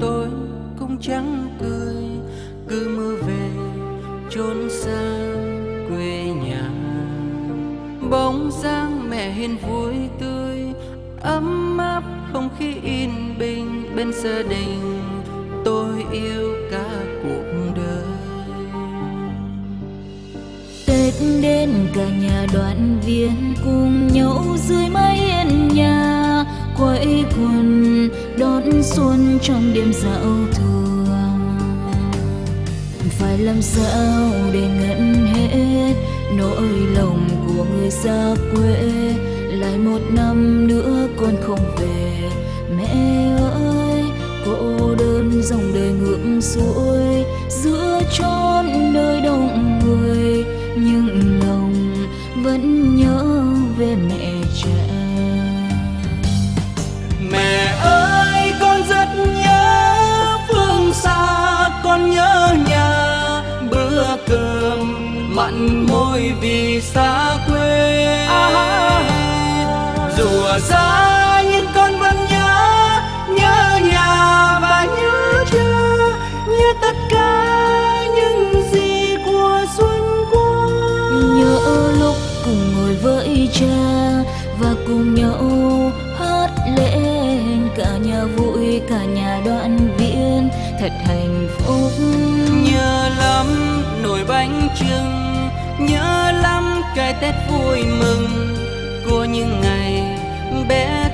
tôi cũng chẳng cười. Cứ mơ về trốn xa quê nhà. Bóng dáng mẹ hiền vui tươi, ấm áp không khí yên bình bên gia đình. Tôi yêu cả cuộc đời. Tết đến cả nhà đoàn viên cùng nhau dưới mái hiên nhà. Quây quần đón xuân trong đêm giao thừa. Phải làm sao để ngăn hết nỗi lòng của người xa quê? Lại một năm nữa con không về. Mẹ ơi, cô đơn dòng đời ngược xuôi. Giữa chốn nơi đông người, nhưng lòng vẫn cơm mặn môi vì xa quê. Dù ở xa nhưng con vẫn nhớ nhớ nhà và nhớ cha nhớ tất cả những gì của xuân qua. Nhớ lúc cùng ngồi với cha và cùng nhau hát lên cả nhà vui cả nhà đoạn viên. Thật hạnh phúc. Nhớ lắm nồi bánh trưng. Nhớ lắm cái tết vui mừng của những ngày bé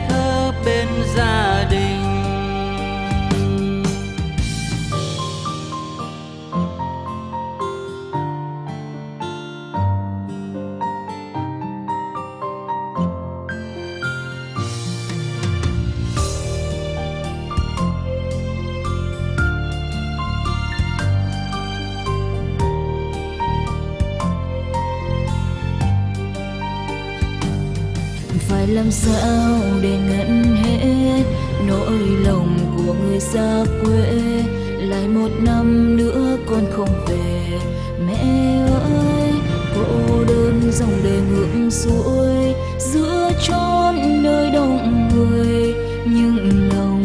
làm sao để ngăn hết, nỗi lòng của người xa quê. Lại một năm nữa con không về. Mẹ ơi, cô đơn dòng đời ngược xuôi, giữa chốn nơi đông người. Nhưng lòng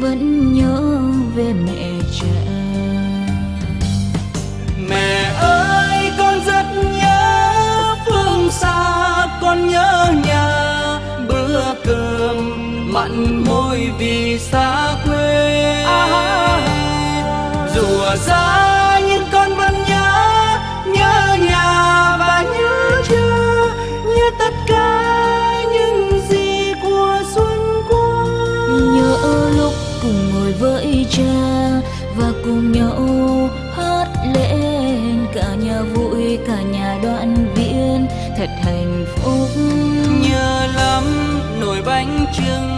vẫn môi vì xa quê. Dù ở xa nhưng con vẫn nhớ nhớ nhà và nhớ cha nhớ tất cả những gì của xuân qua. Nhớ lúc cùng ngồi với cha và cùng nhau hát lên cả nhà vui cả nhà đoạn viên thật hạnh phúc. Nhớ lắm nồi bánh trưng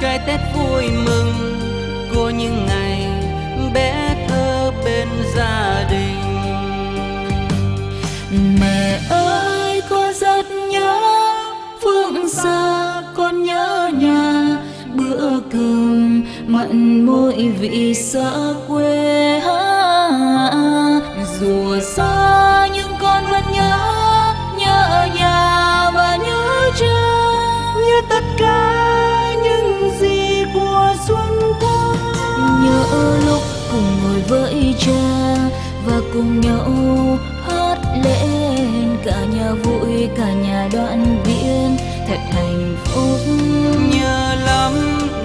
cái tết vui mừng của những ngày bé thơ bên gia đình. Mẹ ơi, con rất nhớ phương xa, con nhớ nhà. Bữa cơm mặn môi vị xa quê dù xa lúc cùng ngồi với cha và cùng nhau hát lên cả nhà vui, cả nhà đoạn viên thật hạnh phúc. Nhớ lắm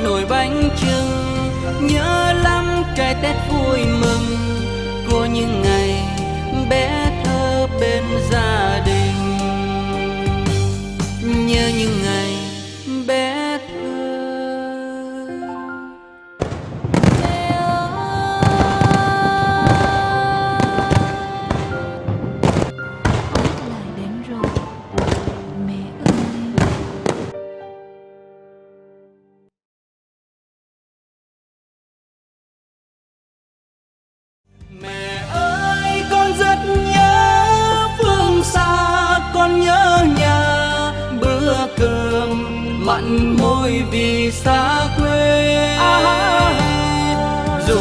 nồi bánh trưng nhớ lắm cái tết vui mừng.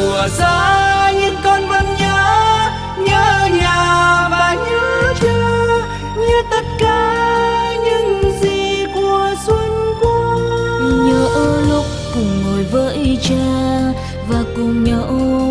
Mùa xa nhưng con vẫn nhớ nhớ nhà và nhớ cha nhớ tất cả những gì của xuân qua. Nhớ lúc cùng ngồi với cha và cùng nhau